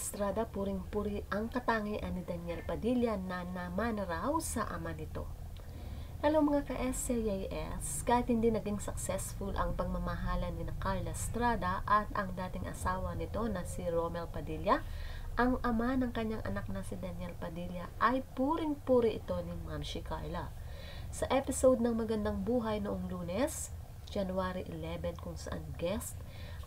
Estrada, puring-puri ang katangian ni Daniel Padilla na naman raw sa ama nito. Hello mga ka-SCAS, kahit hindi naging successful ang pagmamahalan ni Carla Estrada at ang dating asawa nito na si Romel Padilla, ang ama ng kanyang anak na si Daniel Padilla ay puring-puri ito ni Ma'am si Carla. Sa episode ng Magandang Buhay noong lunes, January 11 kung saan guest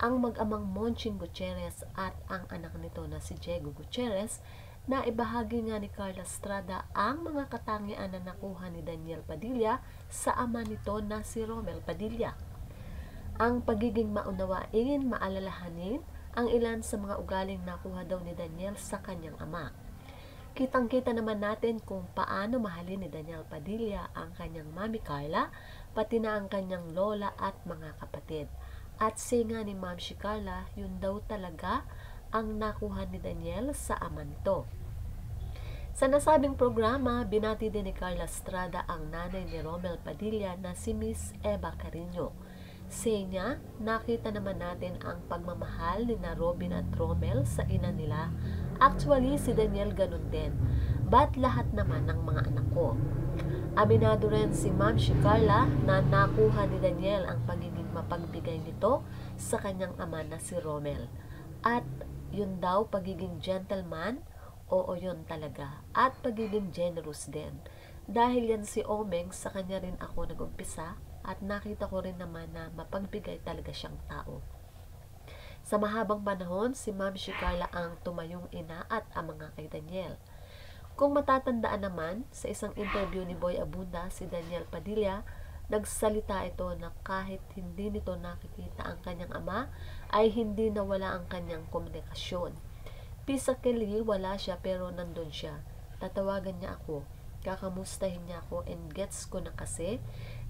ang mag-amang Monching Gutierrez at ang anak nito na si Diego Gutierrez na ibahagi nga ni Carla Estrada ang mga katangian na nakuha ni Daniel Padilla sa ama nito na si Romel Padilla. Ang pagiging maunawain, maalalahanin ang ilan sa mga ugaling nakuha daw ni Daniel sa kanyang ama. Kitang-kita naman natin kung paano mahalin ni Daniel Padilla ang kanyang mami Carla, pati na ang kanyang lola at mga kapatid. At singa ni Ma'am si Carla, yun daw talaga ang nakuha ni Daniel sa ama nito. Sa nasabing programa, binati din ni Carla Estrada ang nanay ni Romel Padilla na si Miss Eva Carino. Say niya, nakita naman natin ang pagmamahal ni na Robin at Romel sa ina nila. Actually, si Daniel ganun din. Ba't lahat naman ng mga anak ko? Aminado rin si Ma'am si Carla na nakuha ni Daniel ang pagiging mapagbigay nito sa kanyang ama na si Romel. At yun daw pagiging gentleman, oo yun talaga. At pagiging generous din. Dahil yan si Omeng, sa kanya rin ako nagumpisa at nakita ko rin naman na mapagbigay talaga siyang tao. Sa mahabang panahon, si Ma'am si Carla ang tumayong ina at ama nga kay Daniel. Kung matatandaan naman, sa isang interview ni Boy Abunda, si Daniel Padilla, nagsalita ito na kahit hindi nito nakikita ang kanyang ama, ay hindi nawala ang kanyang komunikasyon. Physically, wala siya pero nandun siya. Tatawagan niya ako, kakamustahin niya ako and gets ko na kasi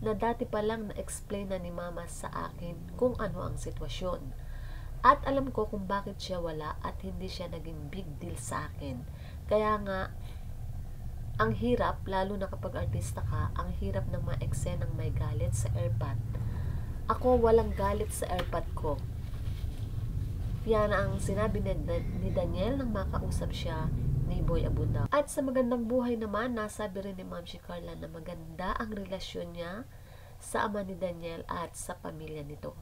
na dati pa lang na-explain na ni mama sa akin kung ano ang sitwasyon. At alam ko kung bakit siya wala at hindi siya naging big deal sa akin. Kaya nga, ang hirap, lalo na kapag artista ka, ang hirap ng mga eksenang may galit sa airpad. Ako walang galit sa airpad ko. Yan ang sinabi ni, ni Daniel nang makausap siya ni Boy Abunda. At sa magandang buhay naman, nasabi rin ni Ma'am si na maganda ang relasyon niya sa ama ni Daniel at sa pamilya nito.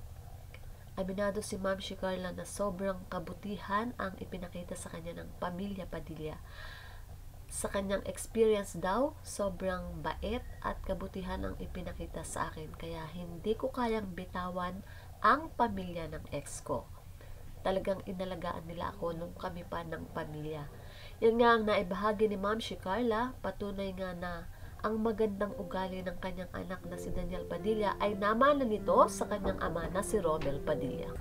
Aminado si Ma'am si na sobrang kabutihan ang ipinakita sa kanya ng pamilya Padilla. Sa kanyang experience daw, sobrang bait at kabutihan ang ipinakita sa akin kaya hindi ko kayang bitawan ang pamilya ng ex ko talagang inalagaan nila ako nung kami pa ng pamilya. Yan nga ang naibahagi ni Ma'am si Carla, patunay nga na ang magandang ugali ng kanyang anak na si Daniel Padilla ay namana nito sa kanyang ama na si Romel Padilla.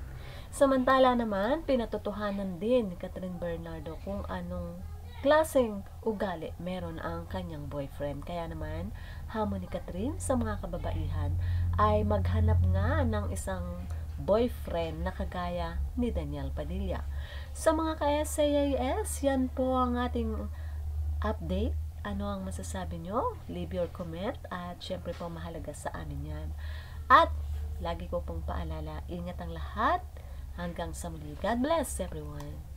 Samantala naman, pinatotohanan din ni Catherine Bernardo kung anong klaseng ugali meron ang kanyang boyfriend. Kaya naman, hamon ni Catherine sa mga kababaihan ay maghanap nga ng isang boyfriend na kagaya ni Daniel Padilla. Sa mga ka-SAIS, yan po ang ating update. Ano ang masasabi nyo? Leave your comment at syempre po mahalaga sa amin yan. At lagi ko pong paalala, ingat ang lahat hanggang sa muli. God bless everyone!